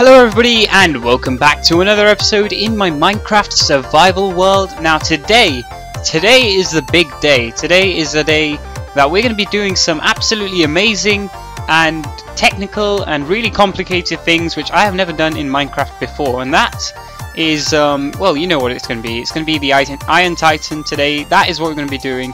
Hello everybody and welcome back to another episode in my Minecraft survival world. Now today, today is the big day. Today is the day that we're going to be doing some absolutely amazing and technical and really complicated things which I have never done in Minecraft before and that is, um, well you know what it's going to be. It's going to be the Iron Titan today. That is what we're going to be doing.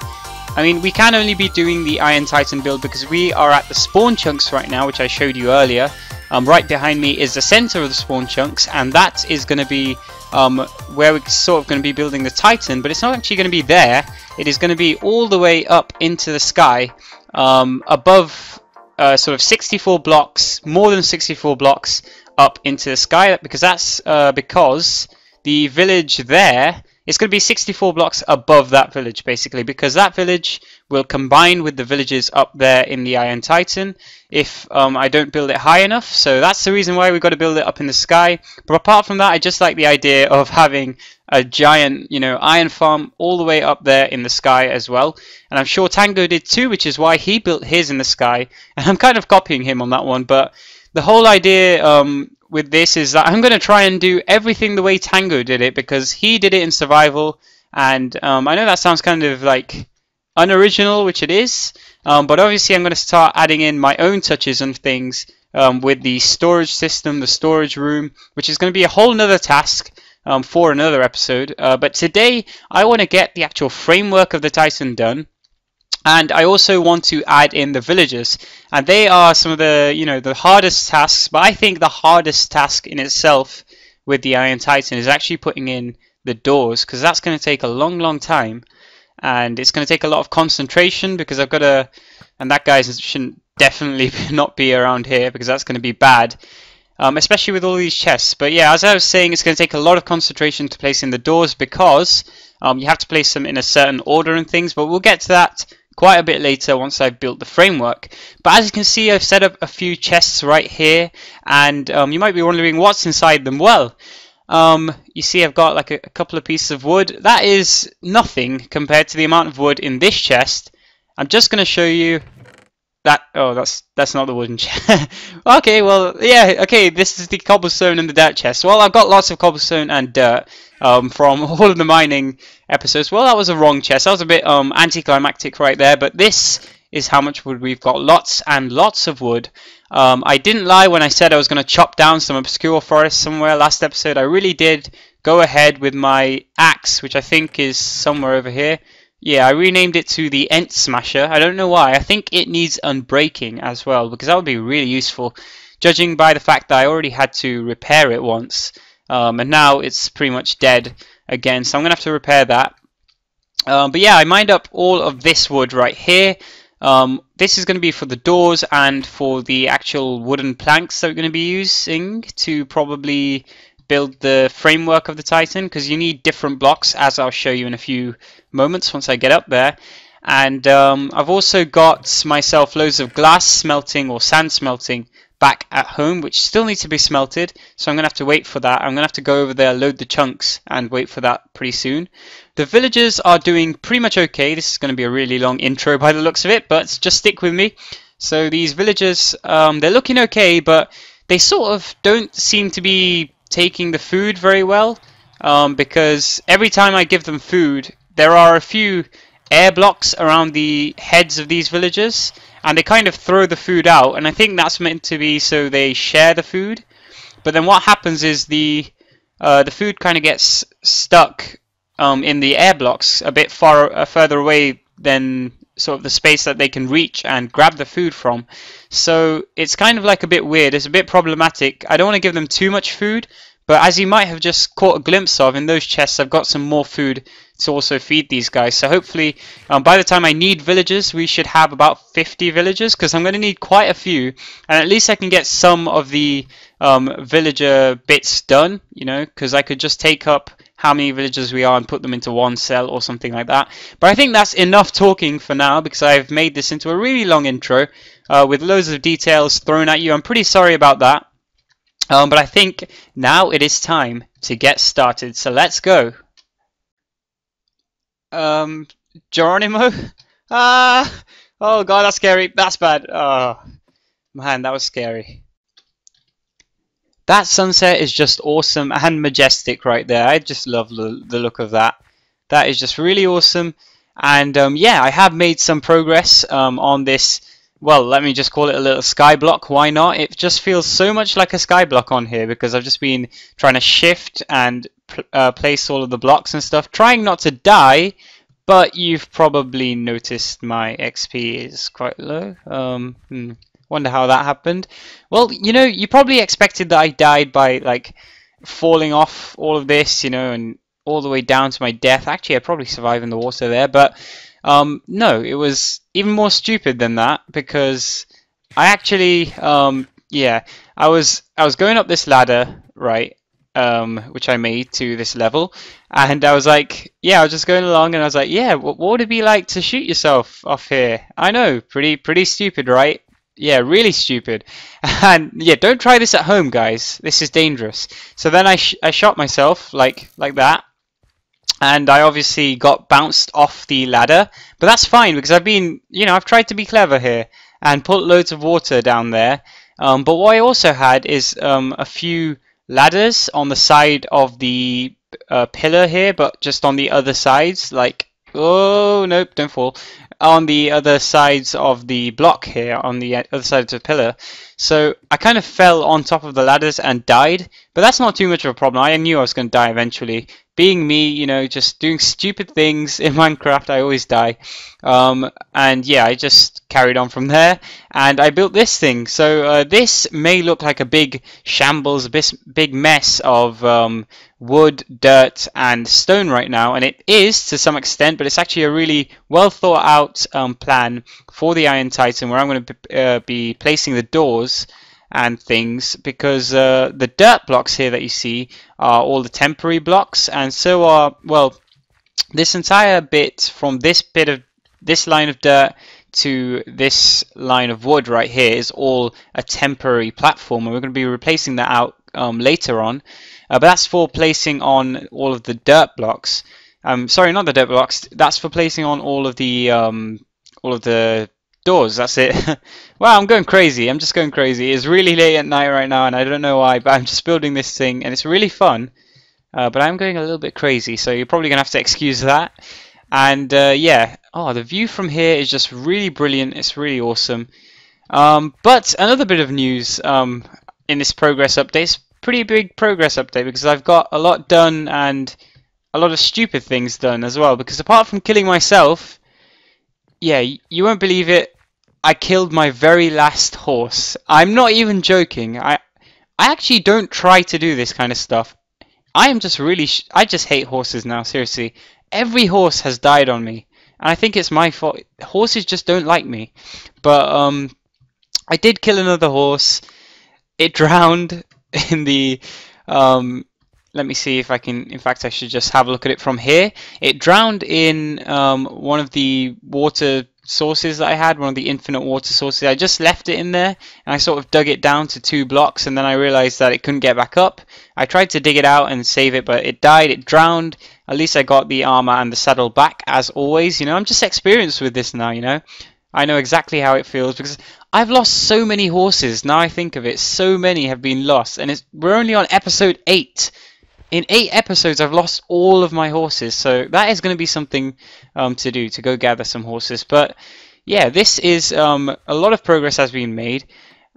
I mean, we can only be doing the Iron Titan build because we are at the spawn chunks right now, which I showed you earlier. Um, right behind me is the center of the spawn chunks, and that is going to be um, where we're sort of going to be building the Titan, but it's not actually going to be there. It is going to be all the way up into the sky, um, above uh, sort of 64 blocks, more than 64 blocks up into the sky, because that's uh, because the village there it's going to be 64 blocks above that village, basically, because that village will combine with the villages up there in the Iron Titan if um, I don't build it high enough. So that's the reason why we've got to build it up in the sky. But apart from that, I just like the idea of having a giant, you know, iron farm all the way up there in the sky as well. And I'm sure Tango did too, which is why he built his in the sky. And I'm kind of copying him on that one, but the whole idea um, with this is that I'm going to try and do everything the way Tango did it because he did it in survival and um, I know that sounds kind of like unoriginal which it is um, but obviously I'm going to start adding in my own touches and things um, with the storage system the storage room which is going to be a whole nother task um, for another episode. Uh, but today I want to get the actual framework of the Titan done and I also want to add in the villagers. And they are some of the you know the hardest tasks but I think the hardest task in itself with the Iron Titan is actually putting in the doors because that's going to take a long long time. And it's going to take a lot of concentration because I've got to and that guy shouldn't definitely not be around here because that's going to be bad um, especially with all these chests. But yeah as I was saying it's going to take a lot of concentration to place in the doors because um, you have to place them in a certain order and things but we'll get to that quite a bit later once I've built the framework. But as you can see, I've set up a few chests right here, and um, you might be wondering what's inside them. Well, um, you see I've got like a, a, couple of pieces of wood. That is nothing compared to the amount of wood in this chest. I'm just going to show you that. Oh, that's that's not the wooden chest. okay, well, yeah, okay, this is the cobblestone and the dirt chest. Well, I've got lots of cobblestone and dirt um, from all of the mining episodes. Well, that was a wrong chest. That was a bit um, anticlimactic right there, but this is how much wood we've got. Lots and lots of wood. Um, I didn't lie when I said I was going to chop down some obscure forest somewhere last episode. I really did go ahead with my axe, which I think is somewhere over here. Yeah, I renamed it to the Ent Smasher. I don't know why. I think it needs unbreaking as well, because that would be really useful. Judging by the fact that I already had to repair it once, um, and now it's pretty much dead again so I'm gonna have to repair that um, but yeah I mined up all of this wood right here um, this is going to be for the doors and for the actual wooden planks that we're going to be using to probably build the framework of the Titan because you need different blocks as I'll show you in a few moments once I get up there and um, I've also got myself loads of glass smelting or sand smelting back at home, which still need to be smelted. So I'm going to have to wait for that. I'm going to have to go over there, load the chunks, and wait for that pretty soon. The villagers are doing pretty much okay. This is going to be a really long intro by the looks of it, but just stick with me. So these villagers, um, they're looking okay, but they sort of don't seem to be taking the food very well. Um, because every time I give them food, there are a few air blocks around the heads of these villagers and they kind of throw the food out and I think that's meant to be so they share the food but then what happens is the uh, the food kind of gets stuck um, in the air blocks a bit far uh, further away than sort of the space that they can reach and grab the food from. So it's kind of like a bit weird. It's a bit problematic. I don't want to give them too much food but as you might have just caught a glimpse of in those chests I've got some more food to also feed these guys. So hopefully um, by the time I need villagers we should have about 50 villagers because I'm going to need quite a few. And at least I can get some of the um, villager bits done you know because I could just take up how many villagers we are and put them into one cell or something like that. But I think that's enough talking for now because I've made this into a really long intro uh, with loads of details thrown at you. I'm pretty sorry about that. Um, but I think now it is time to get started. So let's go. Um, Geronimo? Ah! Oh god, that's scary. That's bad. Oh, man, that was scary. That sunset is just awesome and majestic right there. I just love the, the look of that. That is just really awesome. And um, yeah, I have made some progress um, on this. Well, let me just call it a little sky block. Why not? It just feels so much like a sky block on here because I've just been trying to shift and uh, place all of the blocks and stuff, trying not to die. But you've probably noticed my XP is quite low. Um, hmm. Wonder how that happened. Well, you know, you probably expected that I died by like falling off all of this, you know, and all the way down to my death. Actually, I'd probably survived in the water there, but um, no, it was even more stupid than that because I actually, um, yeah, I was I was going up this ladder, right, um, which I made to this level, and I was like, yeah, I was just going along, and I was like, yeah, what, what would it be like to shoot yourself off here? I know, pretty pretty stupid, right? Yeah, really stupid. And yeah, don't try this at home, guys. This is dangerous. So then I, sh I shot myself like like that, and I obviously got bounced off the ladder. But that's fine because I've been, you know, I've tried to be clever here and put loads of water down there. Um, but what I also had is um, a few ladders on the side of the uh, pillar here, but just on the other sides, like oh nope, don't fall on the other sides of the block here, on the other side of the pillar. So I kind of fell on top of the ladders and died, but that's not too much of a problem. I knew I was going to die eventually. Being me, you know, just doing stupid things in Minecraft, I always die. Um, and yeah, I just carried on from there, and I built this thing. So uh, this may look like a big shambles, a big mess of um, wood, dirt, and stone right now, and it is to some extent, but it's actually a really well thought out um, plan for the Iron Titan where I'm going to uh, be placing the doors and things because uh, the dirt blocks here that you see are all the temporary blocks, and so are, well, this entire bit from this bit of this line of dirt to this line of wood right here is all a temporary platform and we're going to be replacing that out um, later on uh, but that's for placing on all of the dirt blocks. Um, sorry, not the dirt blocks. That's for placing on all of the um, all of the doors. That's it. wow, I'm going crazy. I'm just going crazy. It's really late at night right now, and I don't know why, but I'm just building this thing, and it's really fun. Uh, but I'm going a little bit crazy, so you're probably gonna have to excuse that. And uh, yeah, oh, the view from here is just really brilliant. It's really awesome. Um, but another bit of news um, in this progress update pretty big progress update because I've got a lot done and a lot of stupid things done as well. Because apart from killing myself, yeah, you won't believe it. I killed my very last horse. I'm not even joking. I I actually don't try to do this kind of stuff. I am just really I just hate horses now. Seriously, every horse has died on me, and I think it's my fault. Horses just don't like me. But um, I did kill another horse. It drowned. in the um, let me see if I can in fact I should just have a look at it from here. It drowned in um, one of the water sources that I had one of the infinite water sources. I just left it in there and I sort of dug it down to two blocks and then I realized that it couldn't get back up. I tried to dig it out and save it but it died it drowned. At least I got the armor and the saddle back as always you know? I'm just experienced with this now you know I know exactly how it feels because I've lost so many horses. Now I think of it, so many have been lost, and it's we're only on episode eight. In eight episodes, I've lost all of my horses, so that is going to be something um, to do to go gather some horses. But yeah, this is um, a lot of progress has been made,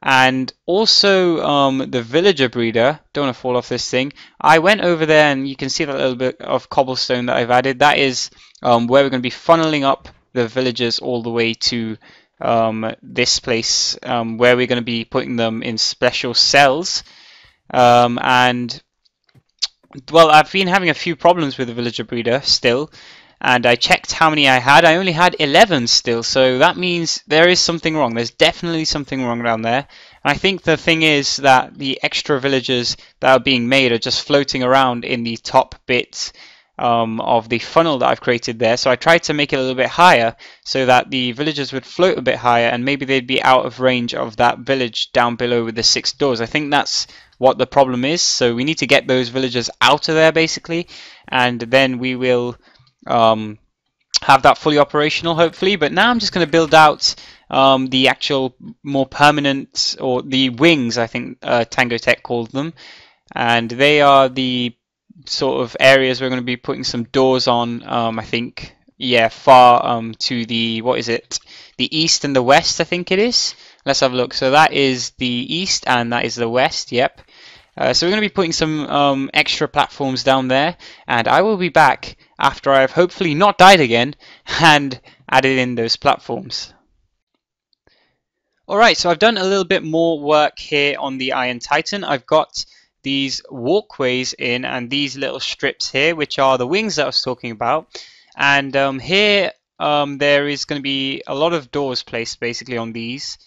and also um, the villager breeder. Don't want to fall off this thing. I went over there, and you can see that little bit of cobblestone that I've added. That is um, where we're going to be funneling up the villagers all the way to um, this place um, where we're going to be putting them in special cells. Um, and well, I've been having a few problems with the villager breeder still. And I checked how many I had. I only had 11 still, so that means there is something wrong. There's definitely something wrong down there. And I think the thing is that the extra villagers that are being made are just floating around in the top bits um, of the funnel that I've created there. So I tried to make it a little bit higher so that the villagers would float a bit higher and maybe they'd be out of range of that village down below with the six doors. I think that's what the problem is. So we need to get those villagers out of there basically and then we will um, have that fully operational hopefully. But now I'm just going to build out um, the actual more permanent or the wings, I think uh, Tango Tek called them, and they are the sort of areas we're going to be putting some doors on. Um, I think, yeah, far um, to the what is it? The east and the west, I think it is. Let's have a look. So that is the east and that is the west. Yep. Uh, so we're going to be putting some um, extra platforms down there, and I will be back after I've hopefully not died again and added in those platforms. Alright, so I've done a little bit more work here on the Iron Titan. I've got these walkways in and these little strips here, which are the wings that I was talking about. And um, here um, there is going to be a lot of doors placed basically on these.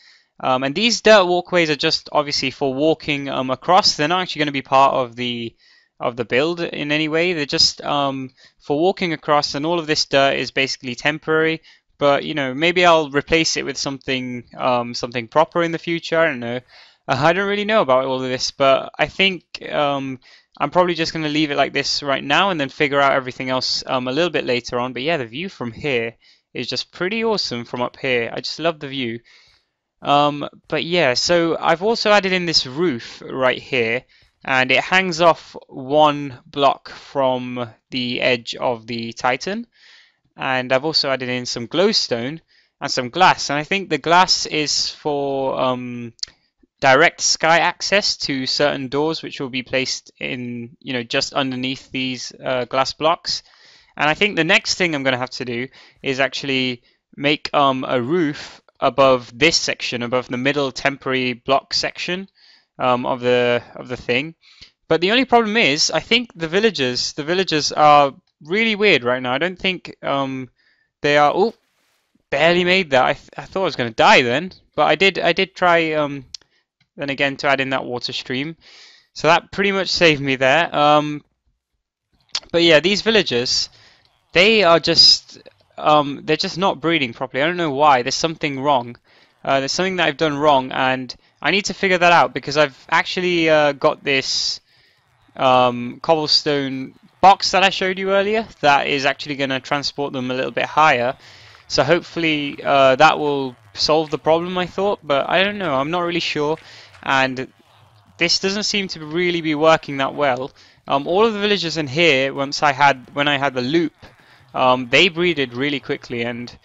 Um, and these dirt walkways are just obviously for walking um, across. They're not actually going to be part of the of the build in any way. They're just um, for walking across, and all of this dirt is basically temporary. But you know, maybe I'll replace it with something um, something proper in the future. I don't know. Uh, I don't really know about all of this, but I think um, I'm probably just going to leave it like this right now, and then figure out everything else um, a little bit later on. But yeah, the view from here is just pretty awesome from up here. I just love the view. Um, but yeah, so I've also added in this roof right here and it hangs off one block from the edge of the Titan. And I've also added in some glowstone and some glass. And I think the glass is for um, direct sky access to certain doors, which will be placed in, you know, just underneath these uh, glass blocks. And I think the next thing I'm going to have to do is actually make um, a roof above this section, above the middle temporary block section um, of the of the thing. But the only problem is, I think the villagers, the villagers are really weird right now. I don't think um, they are. Oh, barely made that. I, th I thought I was going to die then, but I did. I did try. Um, then again, to add in that water stream, so that pretty much saved me there. Um, but yeah, these villagers, they are just um, they're just not breeding properly. I don't know why. There's something wrong. Uh, there's something that I've done wrong, and I need to figure that out because I've actually uh, got this um, cobblestone box that I showed you earlier that is actually going to transport them a little bit higher. So hopefully uh, that will solve the problem, I thought, but I don't know. I'm not really sure, and this doesn't seem to really be working that well. Um, all of the villagers in here, once I had when I had the loop um, they breeded really quickly and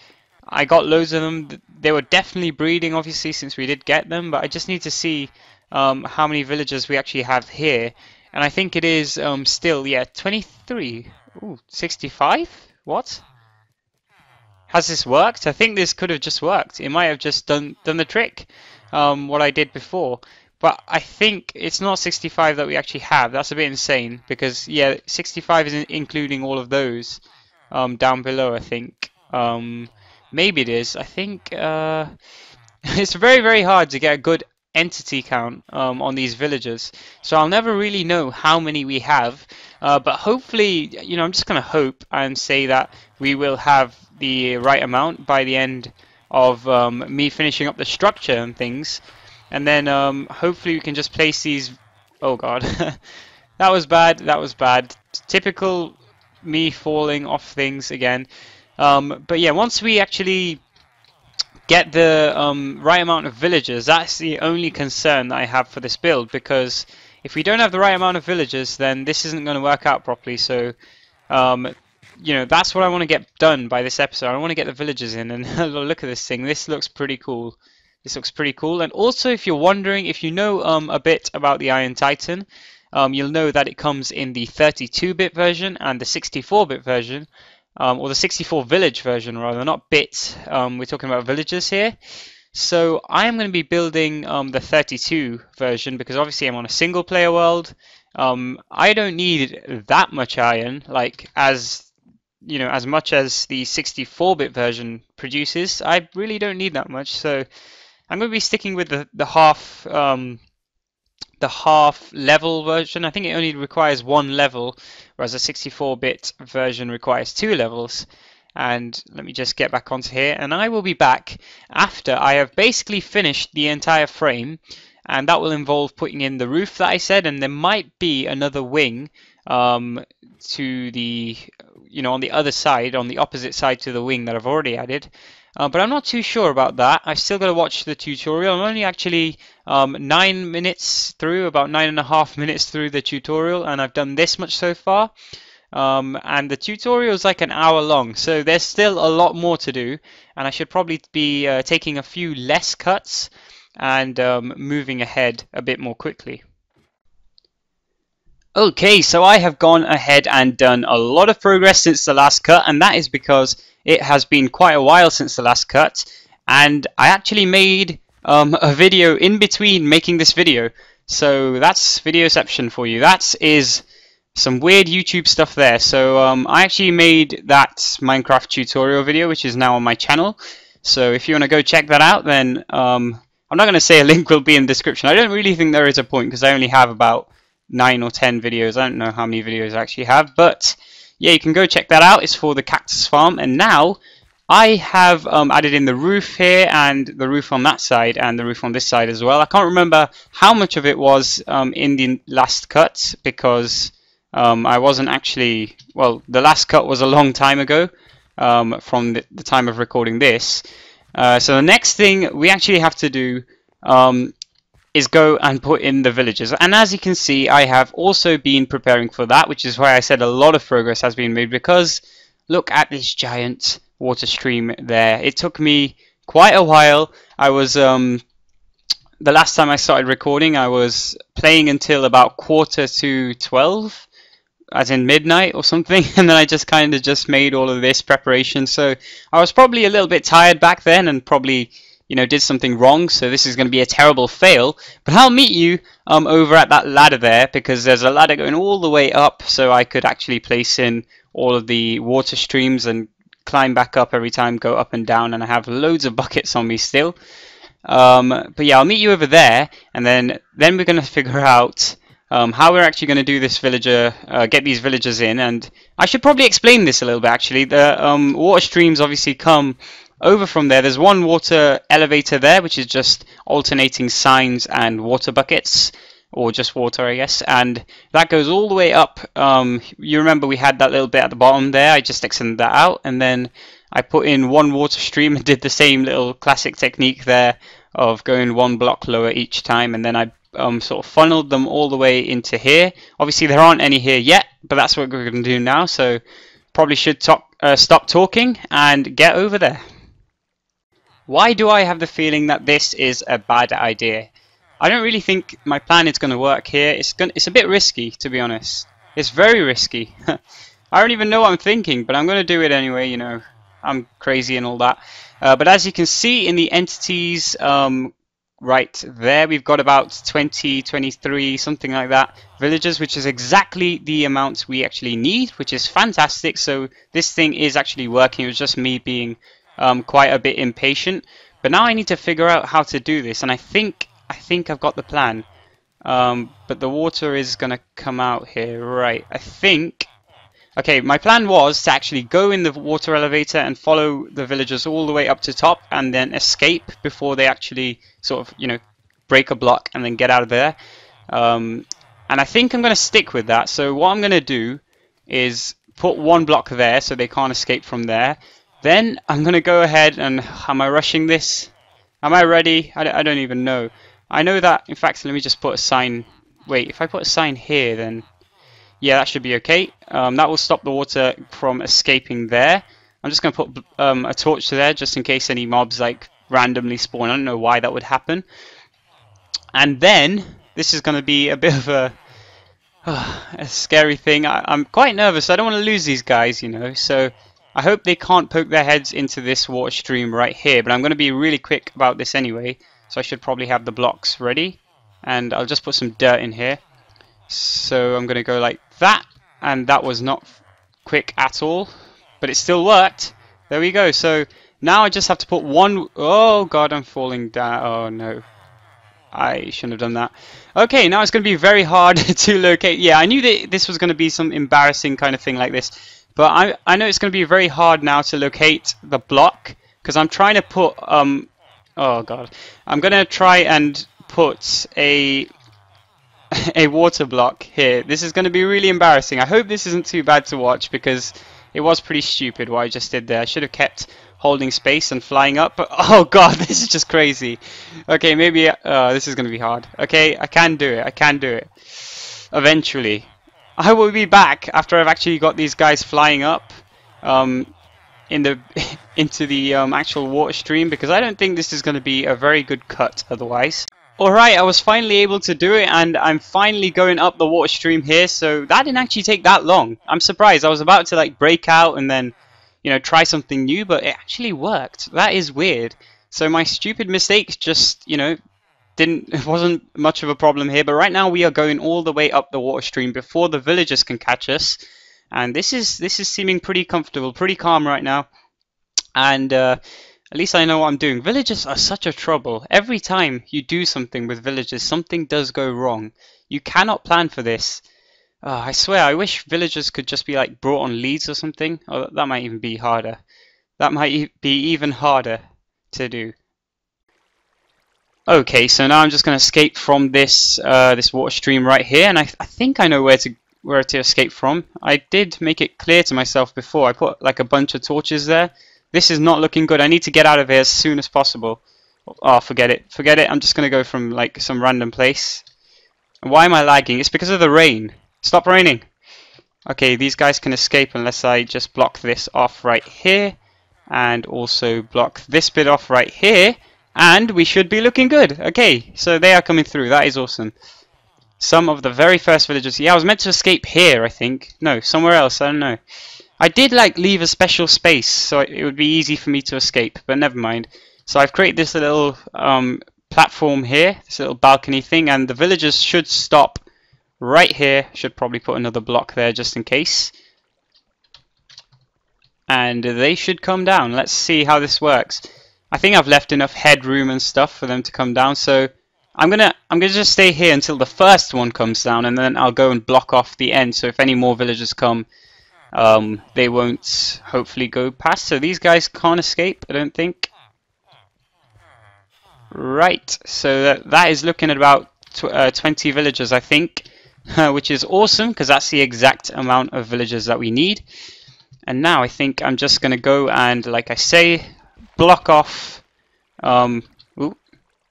I got loads of them. They were definitely breeding obviously since we did get them but I just need to see um, how many villagers we actually have here and I think it is um, still yeah 23 Ooh, 65 what has this worked I think this could have just worked it might have just done done the trick um, what I did before but I think it's not 65 that we actually have that's a bit insane because yeah 65 is including all of those um, down below, I think. Um, maybe it is. I think uh, it's very, very hard to get a good entity count um, on these villagers. So I'll never really know how many we have. Uh, but hopefully, you know, I'm just going to hope and say that we will have the right amount by the end of um, me finishing up the structure and things. And then um, hopefully we can just place these... Oh god. that was bad, that was bad. Typical me falling off things again. Um, but yeah, once we actually get the um, right amount of villagers, that's the only concern that I have for this build because if we don't have the right amount of villagers, then this isn't going to work out properly. So, um, you know, that's what I want to get done by this episode. I want to get the villagers in and look at this thing. This looks pretty cool. This looks pretty cool. And also, if you're wondering, if you know um, a bit about the Iron Titan, um, you'll know that it comes in the 32-bit version and the 64-bit version, um, or the 64 village version rather, not bits. Um, we're talking about villages here. So I am going to be building um, the 32 version because obviously I'm on a single player world. Um, I don't need that much iron, like as you know, as much as the 64-bit version produces. I really don't need that much, so I'm going to be sticking with the the half um, the half level version. I think it only requires one level, whereas a 64-bit version requires two levels. And let me just get back onto here, and I will be back after I have basically finished the entire frame, and that will involve putting in the roof that I said, and there might be another wing um, to the, you know, on the other side, on the opposite side to the wing that I've already added. Uh, but I'm not too sure about that. I've still got to watch the tutorial. I'm only actually um, nine minutes through, about nine and a half minutes through the tutorial, and I've done this much so far. Um, and the tutorial is like an hour long, so there's still a lot more to do, and I should probably be uh, taking a few less cuts and um, moving ahead a bit more quickly. Okay, so I have gone ahead and done a lot of progress since the last cut, and that is because it has been quite a while since the last cut, and I actually made um, a video in between making this video. So that's Videoception for you. That is some weird YouTube stuff there. So um, I actually made that Minecraft tutorial video, which is now on my channel. So if you want to go check that out, then um, I'm not going to say a link will be in the description. I don't really think there is a point because I only have about 9 or 10 videos. I don't know how many videos I actually have, but yeah, you can go check that out. It's for the cactus farm. And now I have um, added in the roof here and the roof on that side and the roof on this side as well. I can't remember how much of it was um, in the last cut because um, I wasn't actually, well, the last cut was a long time ago um, from the, the, time of recording this. Uh, so the next thing we actually have to do um, is go and put in the villages. And as you can see, I have also been preparing for that, which is why I said a lot of progress has been made because look at this giant water stream there. It took me quite a while. I was um, the last time I started recording, I was playing until about quarter to 12, as in midnight or something, and then I just kind of just made all of this preparation. So I was probably a little bit tired back then and probably you know, did something wrong, so this is going to be a terrible fail. But I'll meet you um, over at that ladder there, because there's a ladder going all the way up, so I could actually place in all of the water streams and climb back up every time, go up and down, and I have loads of buckets on me still. Um, but yeah, I'll meet you over there, and then then we're going to figure out um, how we're actually going to do this villager, uh, get these villagers in, and I should probably explain this a little bit actually. The um, water streams obviously come over from there, there's one water elevator there, which is just alternating signs and water buckets, or just water, I guess. And that goes all the way up. Um, you remember we had that little bit at the bottom there. I just extended that out, and then I put in one water stream and did the same little classic technique there of going one block lower each time, and then I um, sort of funneled them all the way into here. Obviously, there aren't any here yet, but that's what we're going to do now. So probably should talk, uh, stop talking and get over there. Why do I have the feeling that this is a bad idea? I don't really think my plan is going to work here. It's going it's a bit risky, to be honest. It's very risky. I don't even know what I'm thinking, but I'm going to do it anyway, you know. I'm crazy and all that. Uh, but as you can see in the entities um, right there, we've got about 20, 23, something like that, villagers, which is exactly the amount we actually need, which is fantastic. So this thing is actually working. It was just me being um, quite a bit impatient. But now I need to figure out how to do this, and I think I think I've got the plan. Um, but the water is going to come out here, right? I think. Okay, my plan was to actually go in the water elevator and follow the villagers all the way up to top, and then escape before they actually sort of, you know, break a block and then get out of there. Um, and I think I'm going to stick with that. So what I'm going to do is put one block there so they can't escape from there. Then I'm going to go ahead and... Am I rushing this? Am I ready? I, I don't even know. I know that... In fact, let me just put a sign... Wait, if I put a sign here, then... Yeah, that should be okay. Um, that will stop the water from escaping there. I'm just going to put um, a torch there just in case any mobs like randomly spawn. I don't know why that would happen. And then this is going to be a bit of a, uh, a scary thing. I, am quite nervous. I don't want to lose these guys, you know. So I hope they can't poke their heads into this water stream right here, but I'm going to be really quick about this anyway, so I should probably have the blocks ready. And I'll just put some dirt in here. So I'm going to go like that, and that was not quick at all, but it still worked. There we go. So now I just have to put one... Oh god, I'm falling down. Oh no. I shouldn't have done that. Okay, now it's going to be very hard to locate. Yeah, I knew that this was going to be some embarrassing kind of thing like this. But I, I know it's going to be very hard now to locate the block because I'm trying to put um oh god I'm going to try and put a a water block here. This is going to be really embarrassing. I hope this isn't too bad to watch because it was pretty stupid what I just did there. I should have kept holding space and flying up. But, oh god, this is just crazy. Okay, maybe uh, this is going to be hard. Okay, I can do it. I can do it. Eventually. I will be back after I've actually got these guys flying up um, in the into the um, actual water stream because I don't think this is going to be a very good cut otherwise. Alright, I was finally able to do it and I'm finally going up the water stream here so that didn't actually take that long. I'm surprised. I was about to like break out and then you know try something new but it actually worked. That is weird. So my stupid mistakes just you know didn't it wasn't much of a problem here but right now we are going all the way up the water stream before the villagers can catch us. And this is this is seeming pretty comfortable pretty calm right now. And uh, at least I know what I'm doing. Villagers are such a trouble. Every time you do something with villagers something does go wrong. You cannot plan for this. Oh, I swear I wish villagers could just be like brought on leads or something. Oh, that might even be harder. That might be even harder to do Okay, so now I'm just going to escape from this uh, this water stream right here, and I, I think I know where to where to escape from. I did make it clear to myself before. I put like a bunch of torches there. This is not looking good. I need to get out of here as soon as possible. Oh, forget it. Forget it. I'm just going to go from like some random place. Why am I lagging? It's because of the rain. Stop raining. Okay, these guys can escape unless I just block this off right here. And also block this bit off right here and we should be looking good. Okay, so they are coming through. That is awesome. Some of the very first villagers. Yeah, I was meant to escape here, I think. No, somewhere else. I don't know. I did like leave a special space so it would be easy for me to escape, but never mind. So I've created this little um, platform here, this little balcony thing, and the villagers should stop right here. Should probably put another block there just in case. And they should come down. Let's see how this works. I think I've left enough headroom and stuff for them to come down, so I'm gonna I'm gonna just stay here until the first one comes down, and then I'll go and block off the end. So if any more villagers come, um, they won't hopefully go past. So these guys can't escape, I don't think. Right, so that that is looking at about tw uh, 20 villagers, I think, which is awesome because that's the exact amount of villagers that we need. And now I think I'm just gonna go and, like I say, block off. Um,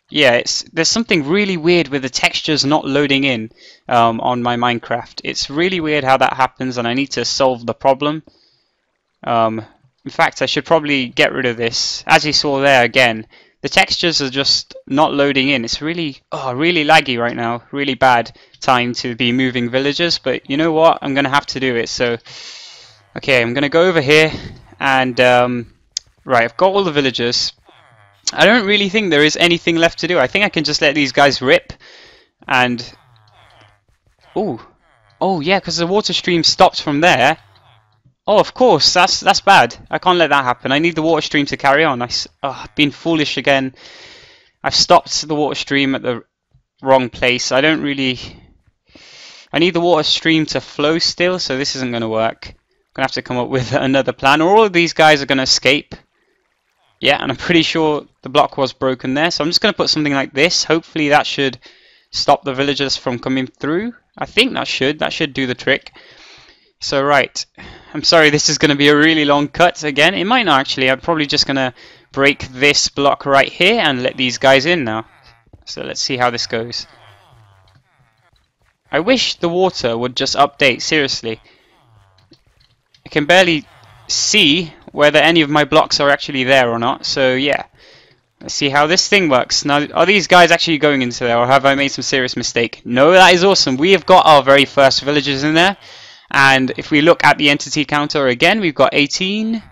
yeah, it's there's something really weird with the textures not loading in um, on my Minecraft. It's really weird how that happens, and I need to solve the problem. Um, in fact, I should probably get rid of this. As you saw there again, the textures are just not loading in. It's really, oh, really laggy right now. Really bad time to be moving villagers, but you know what? I'm going to have to do it. So, okay, I'm going to go over here and um, Right, I've got all the villagers. I don't really think there is anything left to do. I think I can just let these guys rip. And... Oh, oh yeah, because the water stream stopped from there. Oh, of course, that's that's bad. I can't let that happen. I need the water stream to carry on. I've been foolish again. I've stopped the water stream at the wrong place. I don't really... I need the water stream to flow still, so this isn't going to work. I'm going to have to come up with another plan, or all of these guys are going to escape. Yeah, and I'm pretty sure the block was broken there. So I'm just going to put something like this. Hopefully that should stop the villagers from coming through. I think that should. That should do the trick. So right, I'm sorry this is going to be a really long cut again. It might not actually. I'm probably just going to break this block right here and let these guys in now. So let's see how this goes. I wish the water would just update, seriously. I can barely see whether any of my blocks are actually there or not. So yeah, let's see how this thing works. Now, are these guys actually going into there, or have I made some serious mistake? No, that is awesome. We have got our very first villagers in there. And if we look at the entity counter again, we've got 18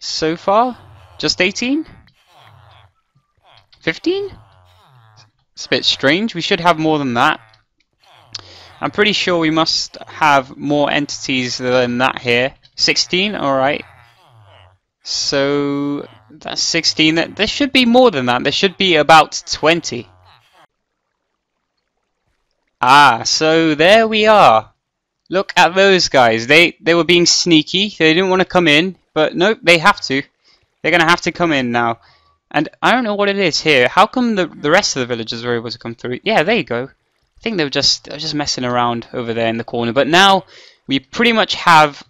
so far. Just 18? 15? It's a bit strange. We should have more than that. I'm pretty sure we must have more entities than that here. 16? Alright. So that's 16. There should be more than that. There should be about 20. Ah, so there we are. Look at those guys. They they were being sneaky. They didn't want to come in, but nope, they have to. They're gonna have to come in now. And I don't know what it is here. How come the the rest of the villagers were able to come through? Yeah, there you go. I think they were just they were just messing around over there in the corner. But now we pretty much have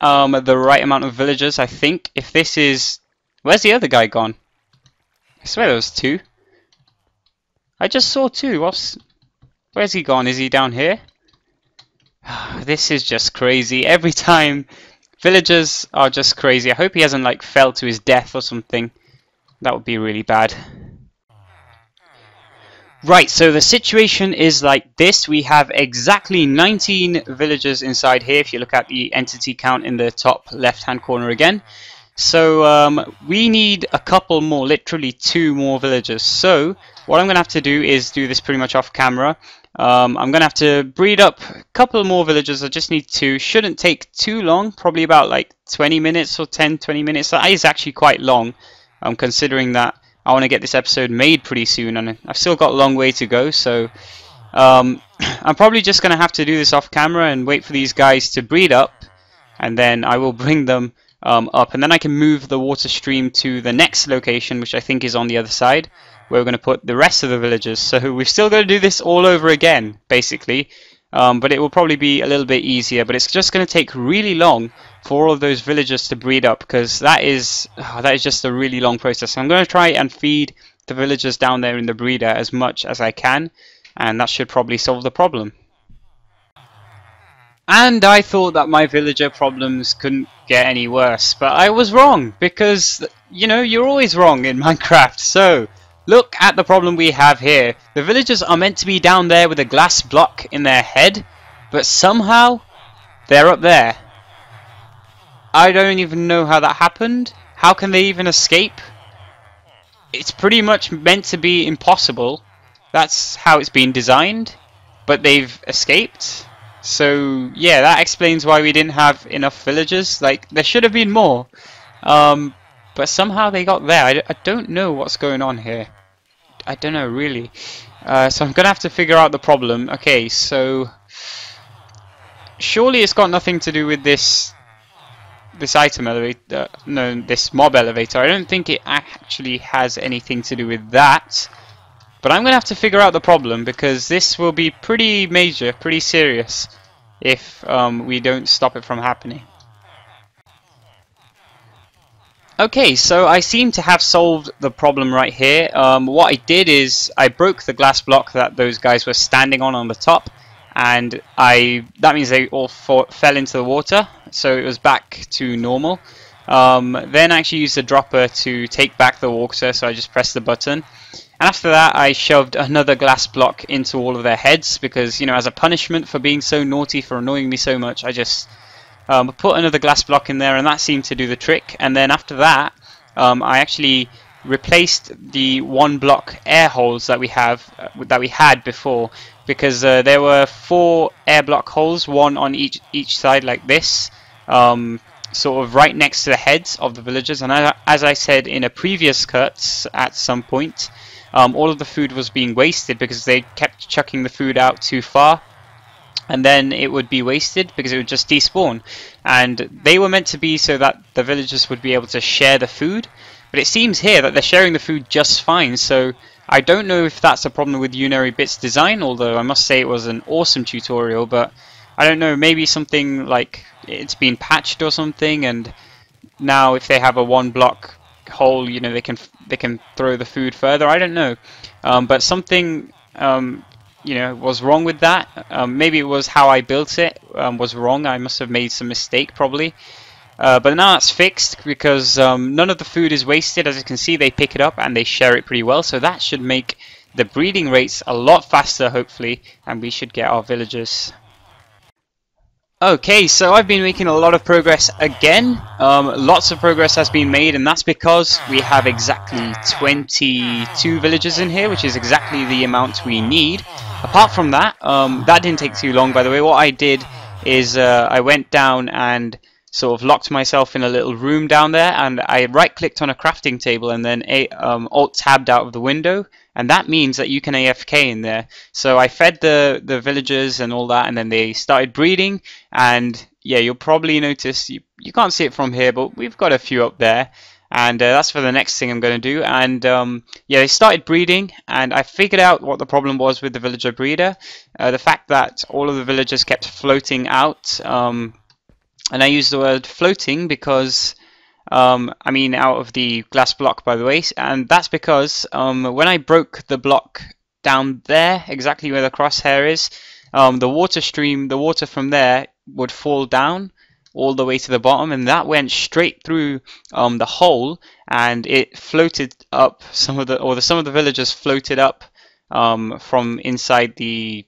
um, the right amount of villagers, I think. If this is... Where's the other guy gone? I swear there was two. I just saw two. What's... Where's he gone? Is he down here? this is just crazy. Every time villagers are just crazy. I hope he hasn't like fell to his death or something. That would be really bad. Right, so the situation is like this. We have exactly 19 villagers inside here if you look at the entity count in the top left hand corner again. So um, we need a couple more, literally two more villagers. So what I'm going to have to do is do this pretty much off camera. Um, I'm going to have to breed up a couple more villagers. I just need two. Shouldn't take too long, probably about like 20 minutes or 10, 20 minutes. That is actually quite long, um, considering that I want to get this episode made pretty soon, and I've still got a long way to go, so um, I'm probably just going to have to do this off camera and wait for these guys to breed up, and then I will bring them um, up, and then I can move the water stream to the next location, which I think is on the other side, where we're going to put the rest of the villagers. So we're still going to do this all over again, basically, um, but it will probably be a little bit easier, but it's just going to take really long for all of those villagers to breed up because that is oh, that is just a really long process. I'm going to try and feed the villagers down there in the breeder as much as I can and that should probably solve the problem. And I thought that my villager problems couldn't get any worse, but I was wrong because, you know, you're always wrong in Minecraft. So, look at the problem we have here. The villagers are meant to be down there with a glass block in their head, but somehow they're up there. I don't even know how that happened. How can they even escape? It's pretty much meant to be impossible. That's how it's been designed. But they've escaped. So, yeah, that explains why we didn't have enough villagers. Like, there should have been more. Um, but somehow they got there. I, I don't know what's going on here. I don't know, really. Uh, so I'm going to have to figure out the problem. Okay, so... Surely it's got nothing to do with this this item elevator, no, this mob elevator. I don't think it actually has anything to do with that. But I'm going to have to figure out the problem because this will be pretty major, pretty serious if um, we don't stop it from happening. Okay, so I seem to have solved the problem right here. Um, what I did is I broke the glass block that those guys were standing on on the top and I that means they all fell into the water so it was back to normal. Um, then I actually used the dropper to take back the water so I just pressed the button. And after that I shoved another glass block into all of their heads because you know as a punishment for being so naughty for annoying me so much I just um, put another glass block in there and that seemed to do the trick. And then after that um, I actually replaced the one block air holes that we have uh, that we had before because uh, there were four air block holes one on each each side like this um, sort of right next to the heads of the villagers. And as I said in a previous cut at some point um, all of the food was being wasted because they kept chucking the food out too far. And then it would be wasted because it would just despawn. And they were meant to be so that the villagers would be able to share the food. But it seems here that they're sharing the food just fine, so I don't know if that's a problem with Unarybit's design, although I must say it was an awesome tutorial, but I don't know, maybe something like it's been patched or something, and now if they have a one block hole, you know, they can they can throw the food further. I don't know, um, but something um, you know was wrong with that. Um, maybe it was how I built it um, was wrong. I must have made some mistake probably. Uh, but now it's fixed because um, none of the food is wasted. As you can see, they pick it up and they share it pretty well. So that should make the breeding rates a lot faster, hopefully, and we should get our villagers. Okay, so I've been making a lot of progress again. Um, lots of progress has been made, and that's because we have exactly 22 villagers in here, which is exactly the amount we need. Apart from that, um, that didn't take too long, by the way. What I did is uh, I went down and sort of locked myself in a little room down there and I right clicked on a crafting table and then um, alt tabbed out of the window and that means that you can AFK in there. So I fed the the villagers and all that and then they started breeding and yeah you'll probably notice you, you can't see it from here but we've got a few up there and uh, that's for the next thing I'm going to do and um, yeah they started breeding and I figured out what the problem was with the villager breeder uh, the fact that all of the villagers kept floating out um, and I use the word floating because Um, I mean out of the glass block by the way, and that's because um, when I broke the block down there, exactly where the crosshair is, um, the water stream, the water from there would fall down all the way to the bottom. And that went straight through um, the hole and it floated up. Some of the or the some of the villagers floated up um, from inside the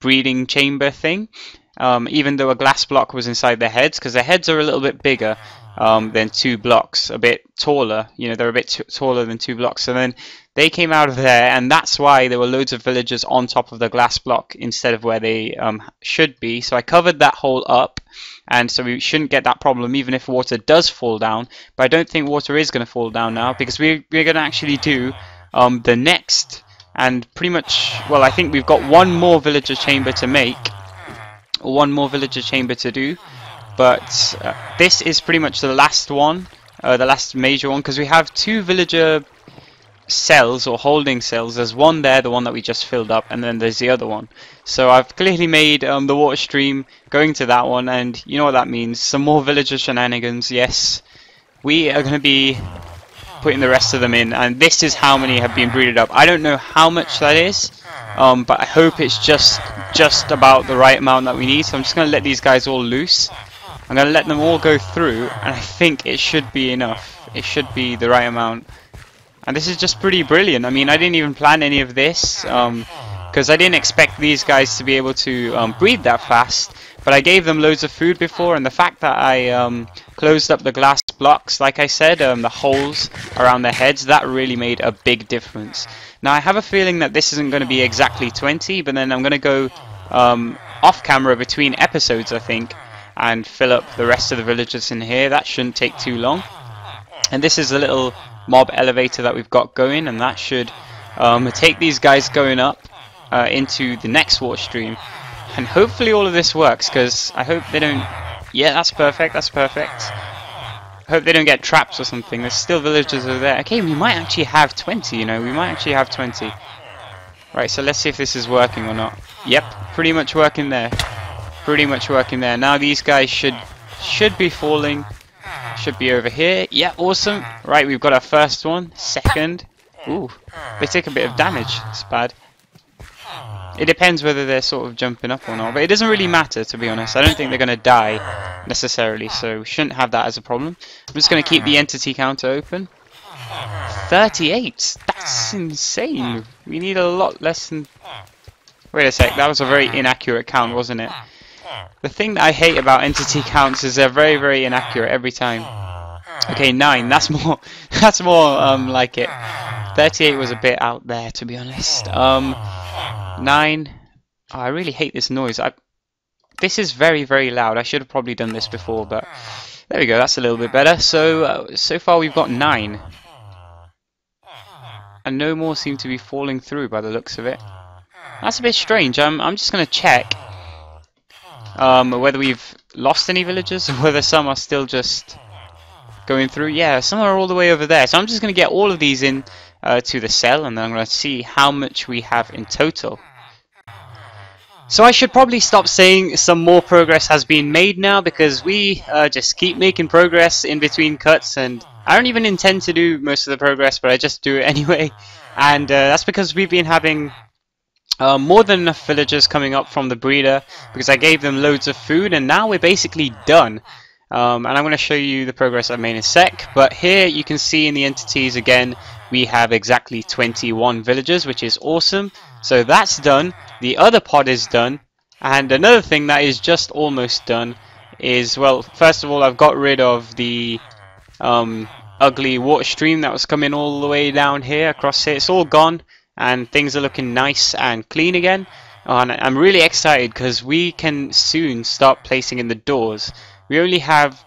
breeding chamber thing um, even though a glass block was inside their heads because their heads are a little bit bigger um, than two blocks a bit taller you know they're a bit taller than two blocks. So then they came out of there and that's why there were loads of villagers on top of the glass block instead of where they um, should be. So I covered that hole up and so we shouldn't get that problem even if water does fall down. But I don't think water is going to fall down now because we, we're going to actually do um, the next and pretty much well I think we've got one more villager chamber to make one more villager chamber to do but uh, this is pretty much the last one uh, the last major one because we have two villager cells or holding cells. There's one there, the one that we just filled up, and then there's the other one. So I've clearly made um, the water stream going to that one, and you know what that means. Some more villager shenanigans, yes. We are going to be putting the rest of them in, and this is how many have been breeded up. I don't know how much that is, um, but I hope it's just just about the right amount that we need. So I'm just going to let these guys all loose. I'm going to let them all go through, and I think it should be enough. It should be the right amount. And this is just pretty brilliant. I mean, I didn't even plan any of this because I didn't expect these guys to be able to um, breed that fast. But I gave them loads of food before, and the fact that I um, closed up the glass blocks, like I said, um, the holes around their heads, that really made a big difference. Now, I have a feeling that this isn't going to be exactly 20, but then I'm going to go um, off camera between episodes, I think, and fill up the rest of the villagers in here. That shouldn't take too long. And this is a little mob elevator that we've got going and that should um, take these guys going up uh, into the next water stream and hopefully all of this works because I hope they don't yeah that's perfect that's perfect hope they don't get traps or something there's still villagers over there okay we might actually have 20 you know we might actually have 20 right so let's see if this is working or not yep pretty much working there pretty much working there now these guys should should be falling should be over here. Yeah, awesome. Right, we've got our first one. Second. Ooh, they take a bit of damage. It's bad. It depends whether they're sort of jumping up or not, but it doesn't really matter to be honest. I don't think they're going to die necessarily, so we shouldn't have that as a problem. I'm just going to keep the entity counter open. 38! That's insane! We need a lot less than... Wait a sec, that was a very inaccurate count, wasn't it? The thing that I hate about entity counts is they're very, very inaccurate every time. Okay, 9. That's more That's more um, like it. 38 was a bit out there, to be honest. Um, 9. Oh, I really hate this noise. I, this is very, very loud. I should have probably done this before, but there we go. That's a little bit better. So, uh, so far we've got 9. And no more seem to be falling through by the looks of it. That's a bit strange. I'm, I'm just going to check um, whether we've lost any villagers or whether some are still just going through. Yeah, some are all the way over there. So I'm just going to get all of these in uh, to the cell and then I'm going to see how much we have in total. So I should probably stop saying some more progress has been made now because we uh, just keep making progress in between cuts and I don't even intend to do most of the progress but I just do it anyway and uh, that's because we've been having uh, more than enough villagers coming up from the breeder because I gave them loads of food and now we're basically done. Um, and I'm going to show you the progress I've made in a sec, but here you can see in the entities again we have exactly 21 villagers which is awesome. So that's done, the other pod is done, and another thing that is just almost done is, well, first of all I've got rid of the um, ugly water stream that was coming all the way down here across here, it's all gone and things are looking nice and clean again. And I'm really excited because we can soon start placing in the doors. We only have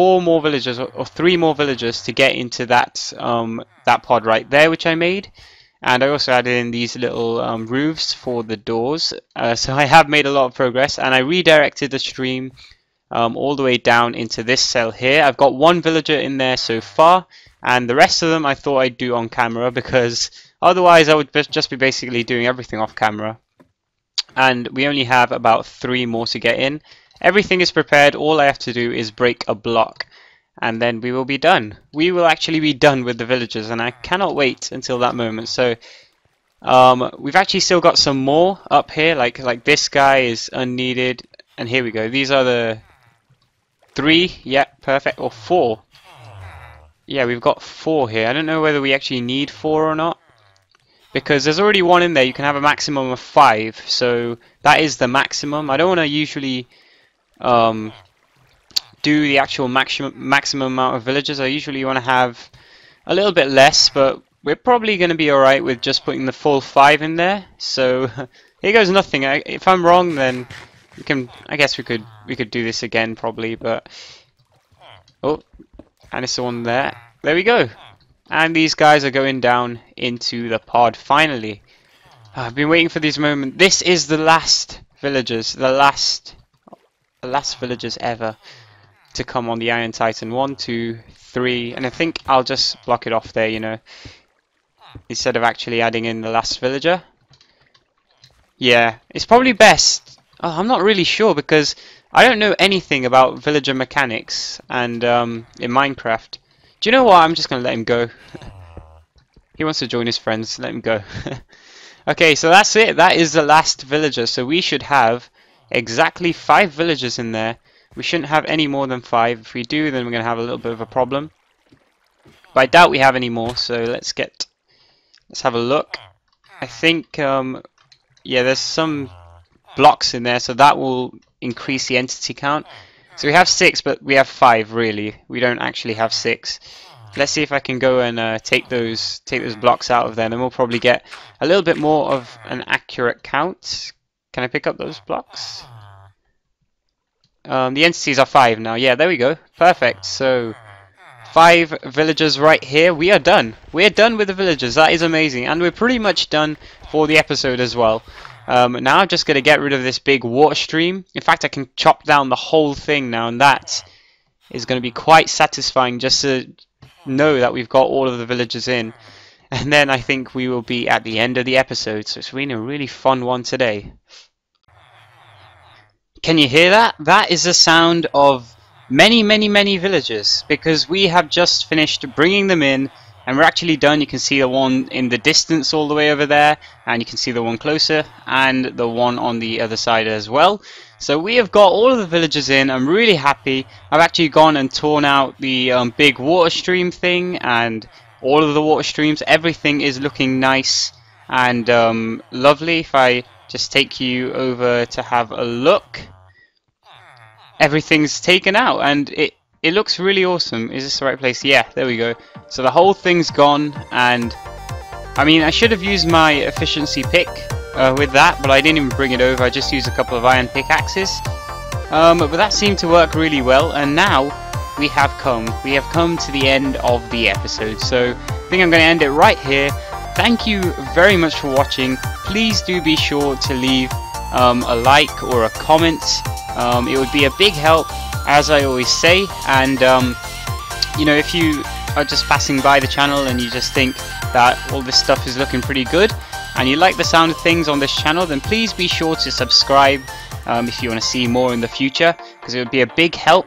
four more villagers or three more villagers to get into that um, that pod right there, which I made. And I also added in these little um, roofs for the doors. Uh, so I have made a lot of progress, and I redirected the stream um, all the way down into this cell here. I've got one villager in there so far, and the rest of them I thought I'd do on camera because Otherwise, I would just be basically doing everything off camera. And we only have about three more to get in. Everything is prepared. All I have to do is break a block. and then we will be done. We will actually be done with the villagers, and I cannot wait until that moment. So um, we've actually still got some more up here, like like this guy is unneeded, and here we go. These are the three, yeah, perfect, or four. Yeah, we've got four here. I don't know whether we actually need four or not. Because there's already one in there, you can have a maximum of five. So that is the maximum. I don't want to usually um, do the actual maximum maximum amount of villagers. I usually want to have a little bit less, but we're probably going to be alright with just putting the full five in there. So here goes nothing. I, if I'm wrong, then we can. I guess we could we could do this again probably, but oh, and it's the one there. There we go. And these guys are going down into the pod finally. I've been waiting for this moment. This is the last villagers, the last, the last villagers ever to come on the Iron Titan. One, two, three, and I think I'll just block it off there, you know, instead of actually adding in the last villager. Yeah, it's probably best. Oh, I'm not really sure because I don't know anything about villager mechanics and um, in Minecraft. Do you know what? I'm just going to let him go. he wants to join his friends. Let him go. okay, so that's it. That is the last villager. So we should have exactly five villagers in there we shouldn't have any more than five. If we do, then we're going to have a little bit of a problem. But I doubt we have any more, so let's get... Let's have a look. I think, um, yeah, there's some blocks in there, so that will increase the entity count. So we have six, but we have five, really. We don't actually have six. Let's see if I can go and uh, take those take those blocks out of there, and then we'll probably get a little bit more of an accurate count. Can I pick up those blocks? Um, the entities are five now. Yeah, there we go. Perfect. So, five villagers right here. We are done. We're done with the villagers. That is amazing. And we're pretty much done for the episode as well. Um, now I'm just going to get rid of this big water stream. In fact, I can chop down the whole thing now. And that is going to be quite satisfying just to know that we've got all of the villagers in. And then I think we will be at the end of the episode. So it's been a really fun one today. Can you hear that? That is the sound of many, many, many villagers because we have just finished bringing them in and we're actually done. You can see the one in the distance all the way over there and you can see the one closer and the one on the other side as well. So we have got all of the villagers in. I'm really happy. I've actually gone and torn out the um, big water stream thing and all of the water streams. Everything is looking nice and um, lovely. If I just take you over to have a look. Everything's taken out and it it looks really awesome. Is this the right place? Yeah, there we go. So the whole thing's gone and I mean I should have used my efficiency pick uh, with that but I didn't even bring it over. I just used a couple of iron pickaxes. Um, but that seemed to work really well and now we have come. We have come to the end of the episode. So I think I'm going to end it right here. Thank you very much for watching. Please do be sure to leave um, a like or a comment. Um, it would be a big help, as I always say. And um, you know, if you are just passing by the channel and you just think that all this stuff is looking pretty good, and you like the sound of things on this channel, then please be sure to subscribe um, if you want to see more in the future, because it would be a big help.